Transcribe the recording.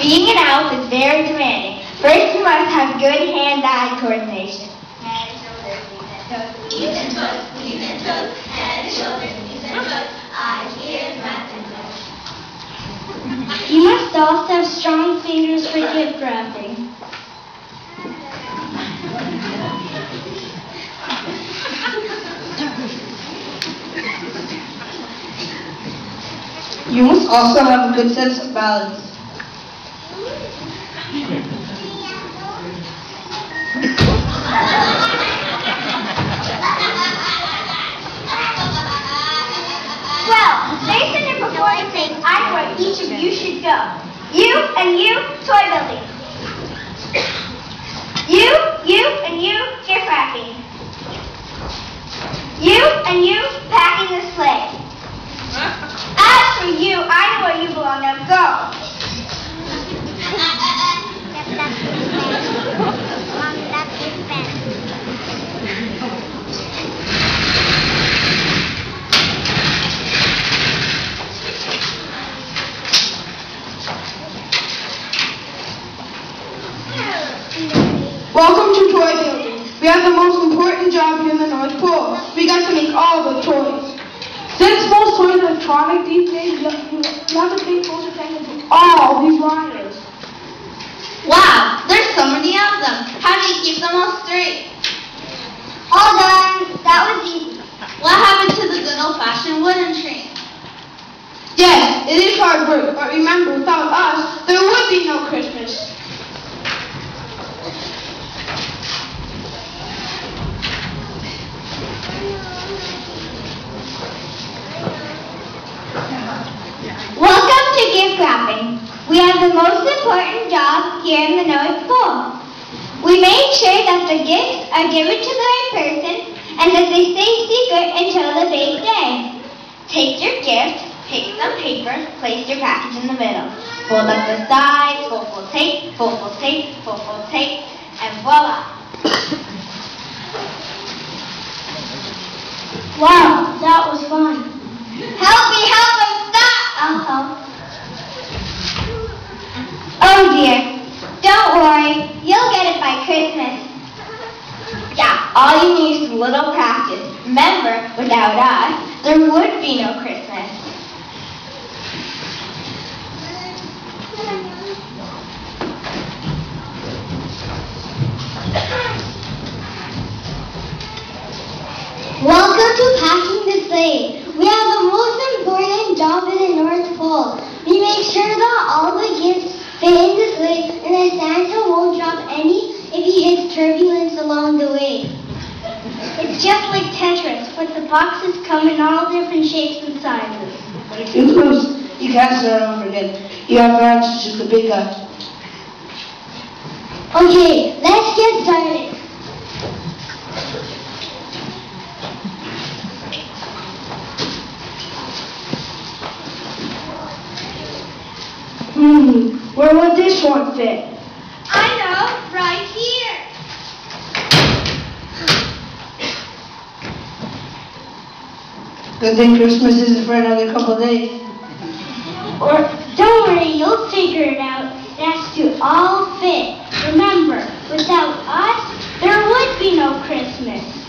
being an elf is very demanding. First, you must have good hand-eye coordination. And. You must also have strong fingers for gift wrapping. You must also have a good sense of balance. Go. You and you, toy building. You, you, and you, gift wrapping. You and you, packing the sleigh. As for you, I know where you belong. Now go. Welcome to Toy Have the most important job here in the North Pole. We got to make all the toys. Since most toys are electronic these days, you have to pay close attention to all these wires. Wow, there's so many of them. How do you keep them all straight? All done. That was easy. What happened to the good old-fashioned wooden train? Yes, it is hard work, but remember, without us, there would be no Christmas. Welcome to gift wrapping. We have the most important job here in the North Pole. We make sure that the gifts are given to the right person and that they stay secret until the big day. Take your gift, take some paper, place your package in the middle. Fold up the sides, fold, fold, tape, fold, fold, tape, fold, fold, tape, and voila. Wow, that was fun. Help me, help me, stop! I'll help. Oh dear. Don't worry, you'll get it by Christmas. Yeah, all you need is a little practice. Remember, without us, there would be no Christmas. Welcome to Packing the Sleigh. We have the most important job in the North Pole. We make sure that all the gifts fit in the Boxes come in all different shapes and sizes. But if you lose, you can't start over again. You have to to the big guy. Okay, let's get started. Hmm, where would this one fit? Good thing Christmas isn't for another couple days. Or don't worry, you'll figure it out. It has to all fit. Remember, without us, there would be no Christmas.